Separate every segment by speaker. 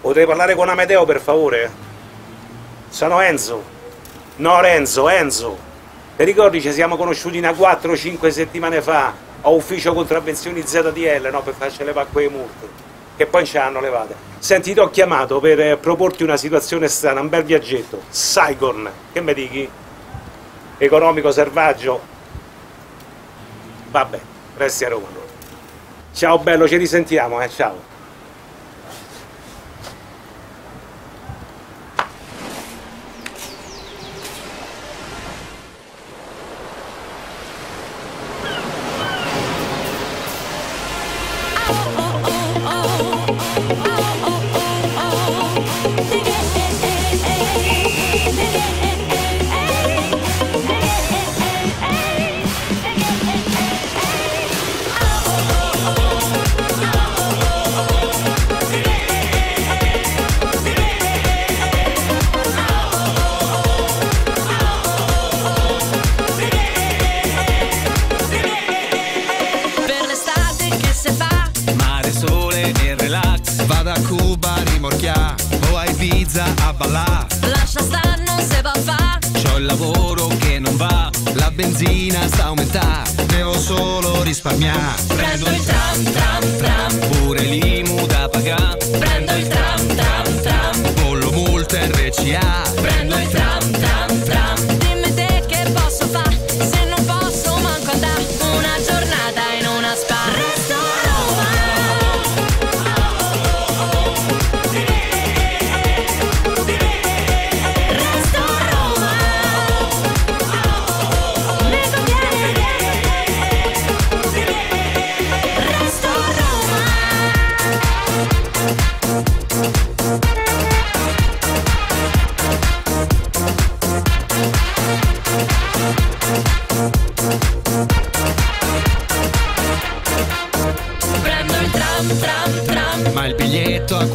Speaker 1: Potrei parlare con Amedeo per favore? Sono Enzo. No Renzo, Enzo. Ti ricordi ci siamo conosciuti una 4-5 settimane fa a ufficio contravvenzioni ZDL, no? Per farci levare quei multe. Che poi ci hanno levate. Senti, ti ho chiamato per eh, proporti una situazione strana, un bel viaggetto. Saigon, che mi dici? Economico, selvaggio. Vabbè, resti a Roma allora. Ciao bello, ci risentiamo, eh, ciao.
Speaker 2: O a Ibiza a ballà.
Speaker 3: Lascia stare non se va a fa.
Speaker 2: C'ho il lavoro che non va La benzina sta aumentando Devo solo risparmiare
Speaker 3: Prendo il tram tram tram.
Speaker 2: Pure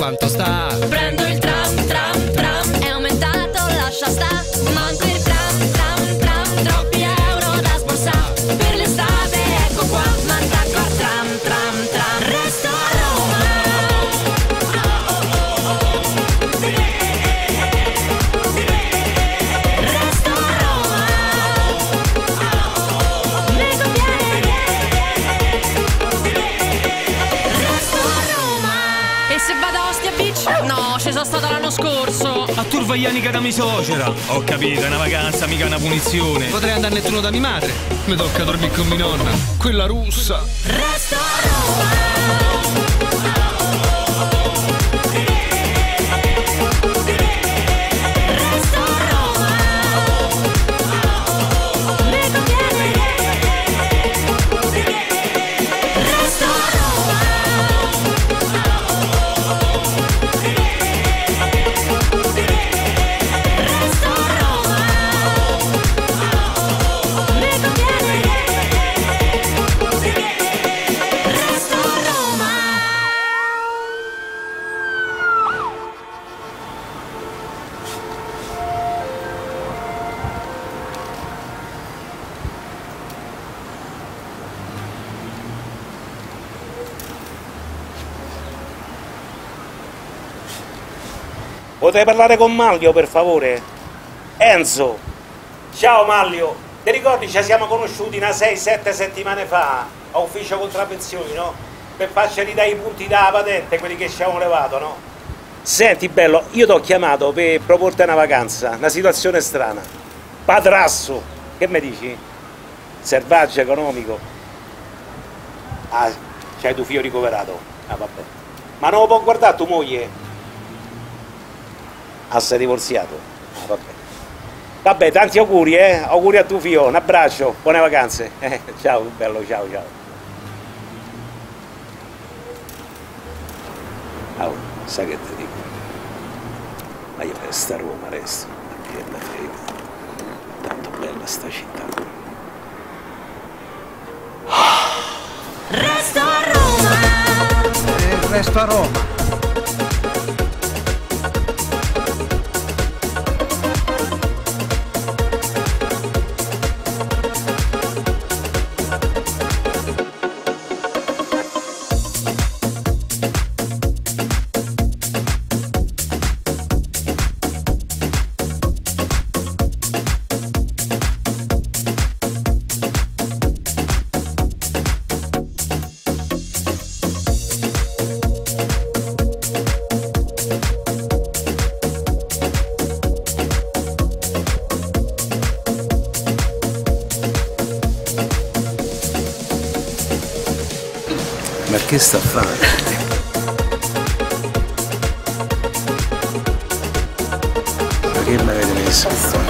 Speaker 2: quanto sta?
Speaker 3: Stata l'anno scorso.
Speaker 2: A Turvaianica da misocera Ho capito, è una vacanza, mica una punizione. Potrei andare a Nettuno da mia madre. Mi tocca dormire con mia nonna. Quella russa.
Speaker 3: Resto a
Speaker 1: Potrei parlare con Maglio per favore? Enzo! Ciao Maglio! Ti ricordi ci siamo conosciuti una 6-7 settimane fa a ufficio contravvenzioni, no? Per farci ridare i punti dalla patente, quelli che ci avevamo levato, no? Senti bello, io ti ho chiamato per proporti una vacanza, una situazione strana. Patrasso! Che mi dici? Selvaggio economico. Ah, c'hai tuo figlio ricoverato. Ah vabbè. Ma non lo può guardare tua moglie? Ah, sei divorziato? Ah, vabbè. Vabbè, tanti auguri, eh? Auguri a tuo figlio, un abbraccio, buone vacanze. Eh, ciao, bello, ciao, ciao. Ah, sai che ti dico? Ma io resto a Roma, resto. Ma che me frega. Tanto sta città.
Speaker 2: Resto a Roma.
Speaker 4: E resto a Roma.
Speaker 1: Che sta a fare? Ma che mi avete messo?